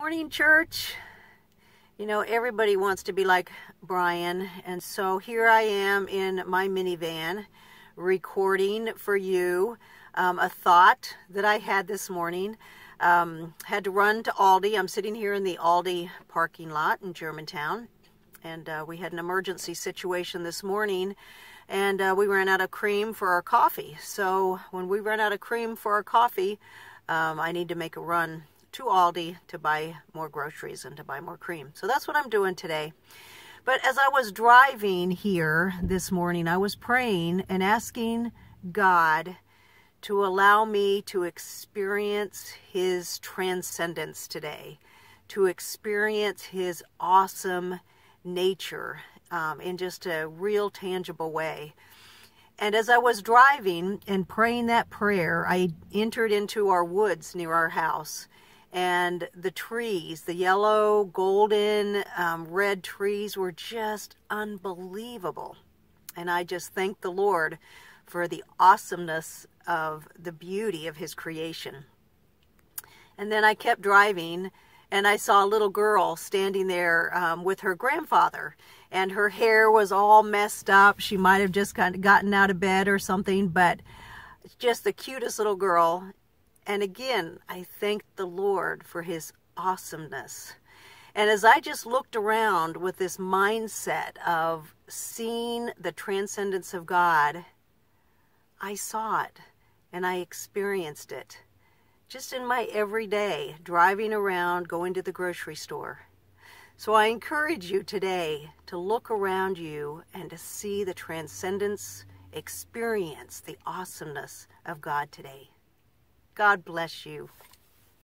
Morning, church. You know, everybody wants to be like Brian, and so here I am in my minivan recording for you um, a thought that I had this morning. Um, had to run to Aldi. I'm sitting here in the Aldi parking lot in Germantown, and uh, we had an emergency situation this morning, and uh, we ran out of cream for our coffee. So when we run out of cream for our coffee, um, I need to make a run to Aldi to buy more groceries and to buy more cream. So that's what I'm doing today. But as I was driving here this morning, I was praying and asking God to allow me to experience His transcendence today, to experience His awesome nature um, in just a real tangible way. And as I was driving and praying that prayer, I entered into our woods near our house and the trees, the yellow, golden, um, red trees were just unbelievable. And I just thank the Lord for the awesomeness of the beauty of His creation. And then I kept driving and I saw a little girl standing there um, with her grandfather, and her hair was all messed up. She might have just kind of gotten out of bed or something, but just the cutest little girl. And again, I thanked the Lord for his awesomeness. And as I just looked around with this mindset of seeing the transcendence of God, I saw it and I experienced it just in my everyday, driving around, going to the grocery store. So I encourage you today to look around you and to see the transcendence, experience the awesomeness of God today. God bless you.